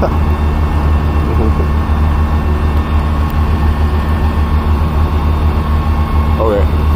okay.